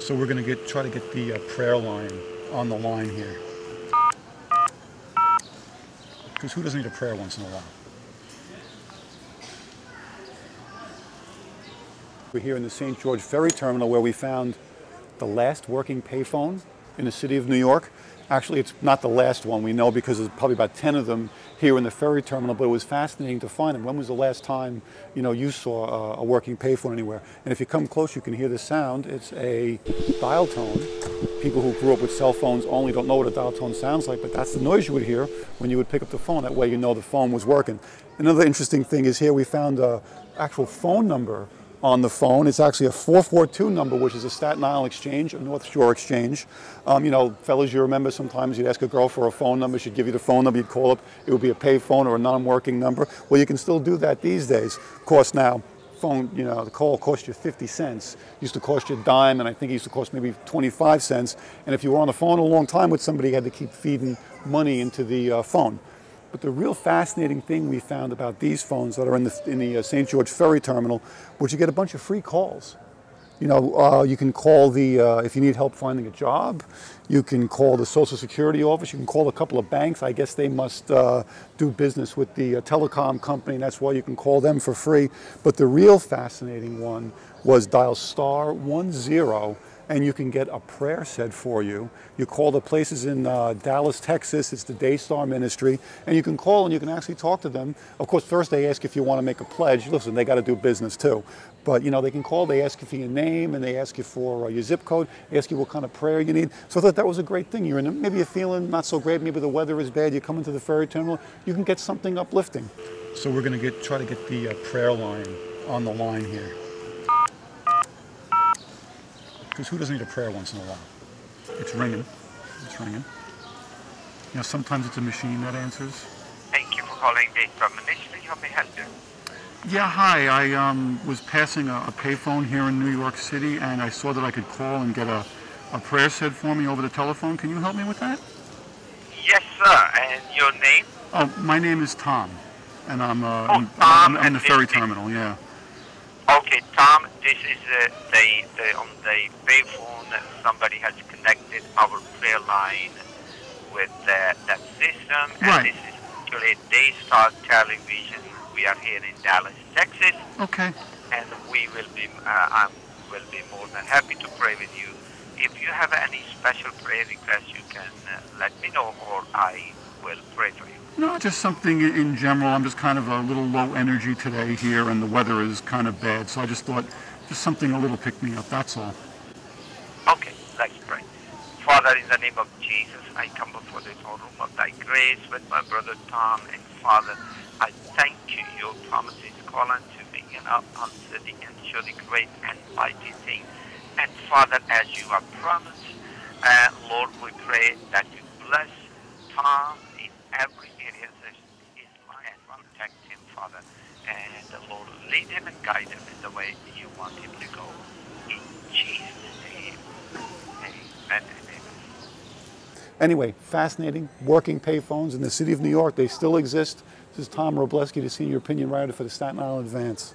So we're going to get try to get the uh, prayer line on the line here. Because who doesn't need a prayer once in a while? We're here in the St. George Ferry Terminal where we found the last working payphone in the city of New York. Actually, it's not the last one we know because there's probably about 10 of them here in the ferry terminal, but it was fascinating to find them. When was the last time you know you saw a, a working payphone anywhere? And if you come close, you can hear the sound. It's a dial tone. People who grew up with cell phones only don't know what a dial tone sounds like, but that's the noise you would hear when you would pick up the phone. That way you know the phone was working. Another interesting thing is here we found an actual phone number on the phone. It's actually a 442 number, which is a Staten Island exchange, a North Shore exchange. Um, you know, fellas, you remember sometimes you'd ask a girl for a phone number, she'd give you the phone number, you'd call up, it would be a pay phone or a non-working number. Well, you can still do that these days. Of course, now, phone, you know, the call cost you 50 cents. It used to cost you a dime, and I think it used to cost maybe 25 cents. And if you were on the phone a long time with somebody, you had to keep feeding money into the uh, phone. But the real fascinating thing we found about these phones that are in the, in the uh, St. George Ferry Terminal was you get a bunch of free calls. You know, uh, you can call the, uh, if you need help finding a job, you can call the Social Security office, you can call a couple of banks. I guess they must uh, do business with the uh, telecom company, and that's why you can call them for free. But the real fascinating one was dial star one zero and you can get a prayer said for you. You call the places in uh, Dallas, Texas, it's the Daystar Ministry, and you can call and you can actually talk to them. Of course, first they ask if you want to make a pledge. Listen, they got to do business too. But you know, they can call, they ask you for your name, and they ask you for uh, your zip code, they ask you what kind of prayer you need. So I thought that was a great thing. You're in, maybe you're feeling not so great, maybe the weather is bad, you come into the ferry terminal, you can get something uplifting. So we're going to get try to get the uh, prayer line on the line here. Because who doesn't need a prayer once in a while? It's ringing. It's ringing. You know, sometimes it's a machine that answers. Thank you for calling the Ministry. How may I help you? Yeah, hi. I um, was passing a, a payphone here in New York City, and I saw that I could call and get a, a prayer said for me over the telephone. Can you help me with that? Yes, sir. And your name? Oh, my name is Tom, and I'm, uh, Oh, I'm, Tom, I'm in the ferry terminal. Yeah. This is uh, the, the on the payphone. Somebody has connected our prayer line with uh, that system, and Right. this is actually Daystar Television. We are here in Dallas, Texas, Okay. and we will be. Uh, I will be more than happy to pray with you. If you have any special prayer requests, you can uh, let me know, or I will pray for you. No, just something in- in general. I'm just kind of a little low energy today here, and the weather is kind of bad. So I just thought just something a little pick me up. That's all. Okay, let's pray. Father, in the name of Jesus, I come before the throne room of thy grace with my brother Tom. And Father, I thank you. Your promises call unto me, and answer thee and show thee great and mighty things. And Father, as you have promised, uh, Lord, we pray that you bless Tom in every area of his life. Protect him, Father. Lead him and guide him in the way you want him to go. In Jesus' name. Amen. Anyway, fascinating. Working payphones in the city of New York. They still exist. This is Tom Wrobleski, the senior opinion writer for the Staten Island Advance.